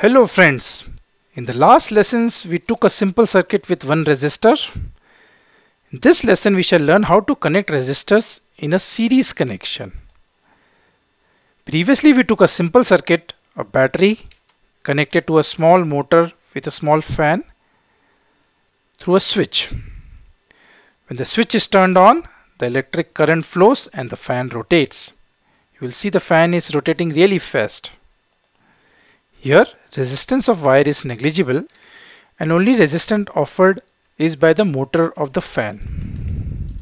Hello friends. In the last lessons we took a simple circuit with one resistor. In this lesson we shall learn how to connect resistors in a series connection. Previously we took a simple circuit, a battery connected to a small motor with a small fan through a switch. When the switch is turned on, the electric current flows and the fan rotates. You will see the fan is rotating really fast. Here resistance of wire is negligible and only resistance offered is by the motor of the fan.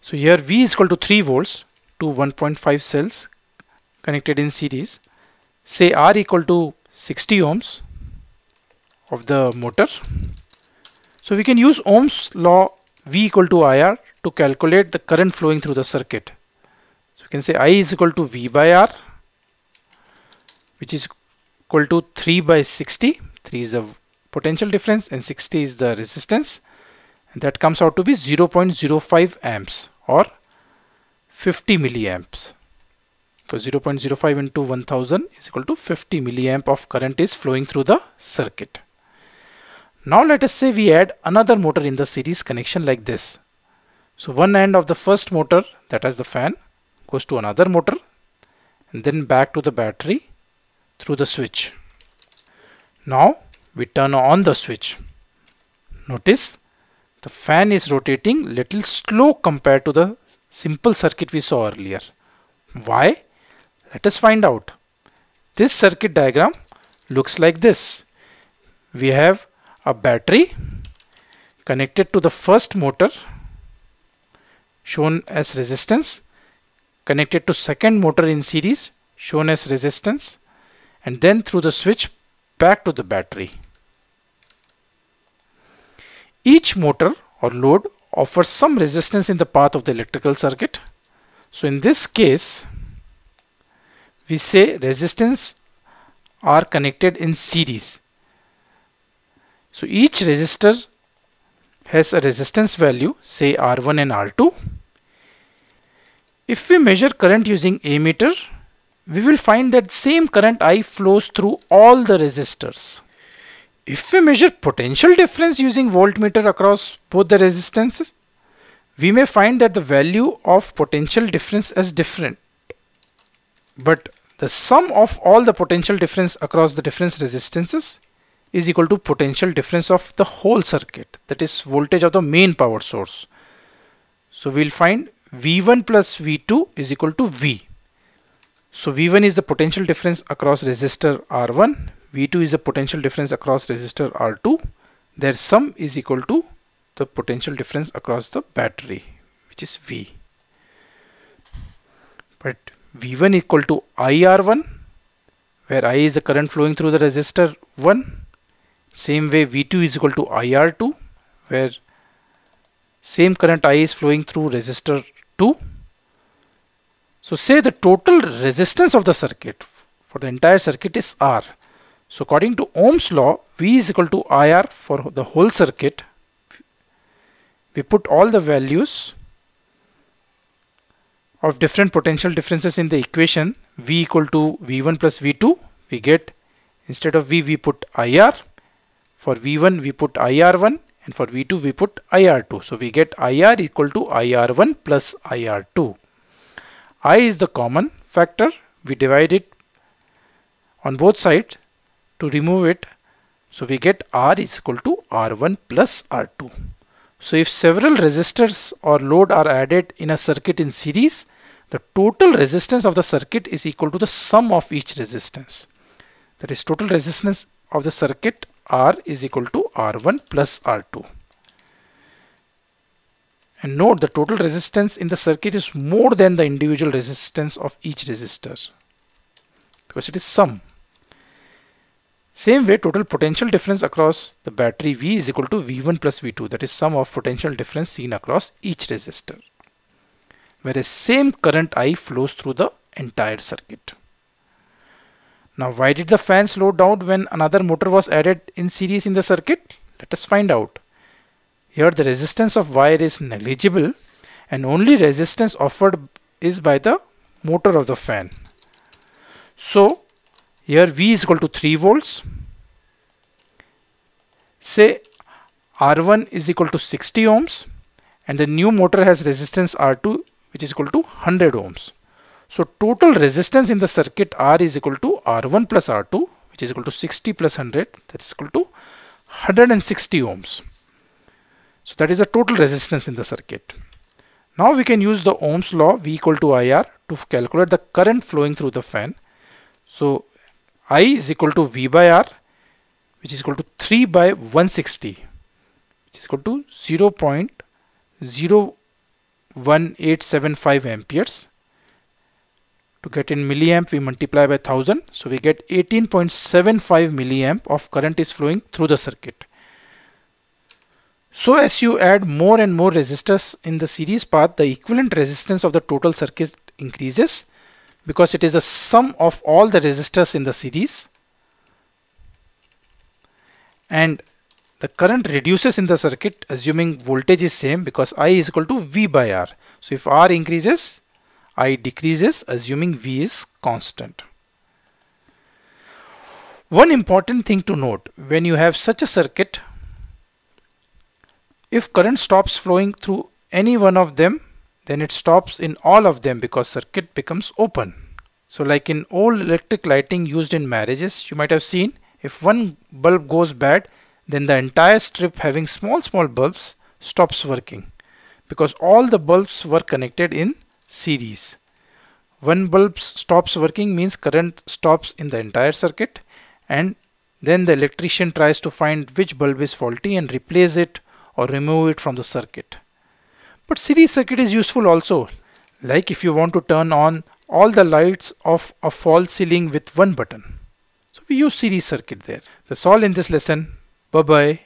So here V is equal two 3 volts to 1.5 cells connected in series. Say R equal to 60 ohms of the motor. So we can use Ohm's law V equal to IR to calculate the current flowing through the circuit. So we can say I is equal to V by R which is equal to 3 by 60. 3 is the potential difference and 60 is the resistance and that comes out to be 0.05 amps or 50 milliamps. So 0.05 into 1000 is equal to 50 milliamp of current is flowing through the circuit. Now let us say we add another motor in the series connection like this. So one end of the first motor that is the fan goes to another motor and then back to the battery through the switch. Now we turn on the switch. Notice the fan is rotating little slow compared to the simple circuit we saw earlier. Why? Let us find out. This circuit diagram looks like this. We have a battery connected to the first motor shown as resistance connected to second motor in series shown as resistance and then through the switch back to the battery. Each motor or load offers some resistance in the path of the electrical circuit. So in this case we say resistance are connected in series so each resistor has a resistance value say R1 and R2. If we measure current using ammeter, we will find that same current I flows through all the resistors. If we measure potential difference using voltmeter across both the resistances, we may find that the value of potential difference is different. But the sum of all the potential difference across the different resistances is equal to potential difference of the whole circuit that is voltage of the main power source. So we'll find V1 plus V2 is equal to V. So V1 is the potential difference across resistor R1, V2 is the potential difference across resistor R2. Their sum is equal to the potential difference across the battery which is V. But V1 equal to IR1 where I is the current flowing through the resistor 1 same way V2 is equal to IR2 where same current I is flowing through resistor 2. So say the total resistance of the circuit for the entire circuit is R. So according to Ohm's law V is equal to IR for the whole circuit. We put all the values of different potential differences in the equation V equal to V1 plus V2 we get instead of V we put IR for V1 we put IR1 and for V2 we put IR2. So we get IR equal to IR1 plus IR2. I is the common factor. We divide it on both sides to remove it. So we get R is equal to R1 plus R2. So if several resistors or load are added in a circuit in series, the total resistance of the circuit is equal to the sum of each resistance. That is total resistance of the circuit R is equal to R1 plus R2. And note the total resistance in the circuit is more than the individual resistance of each resistor because it is sum. Same way total potential difference across the battery V is equal to V1 plus V2 that is sum of potential difference seen across each resistor. Whereas same current I flows through the entire circuit. Now why did the fan slow down when another motor was added in series in the circuit? Let us find out. Here the resistance of wire is negligible and only resistance offered is by the motor of the fan. So here V is equal to 3 volts say R1 is equal to 60 ohms and the new motor has resistance R2 which is equal to 100 ohms. So total resistance in the circuit R is equal to R1 plus R2 which is equal to 60 plus 100 that is equal to 160 ohms. So that is the total resistance in the circuit. Now we can use the Ohm's law V equal to IR to calculate the current flowing through the fan. So I is equal to V by R which is equal to 3 by 160 which is equal to 0 0.01875 amperes to get in milliamp we multiply by 1000 so we get 18.75 milliamp of current is flowing through the circuit so as you add more and more resistors in the series path the equivalent resistance of the total circuit increases because it is a sum of all the resistors in the series and the current reduces in the circuit assuming voltage is same because I is equal to V by R. So if R increases, I decreases assuming V is constant. One important thing to note when you have such a circuit, if current stops flowing through any one of them, then it stops in all of them because circuit becomes open. So like in old electric lighting used in marriages, you might have seen if one bulb goes bad, then the entire strip having small small bulbs stops working because all the bulbs were connected in series. One bulb stops working means current stops in the entire circuit and then the electrician tries to find which bulb is faulty and replace it or remove it from the circuit. But series circuit is useful also like if you want to turn on all the lights of a false ceiling with one button. So we use series circuit there. That's all in this lesson. Bye bye.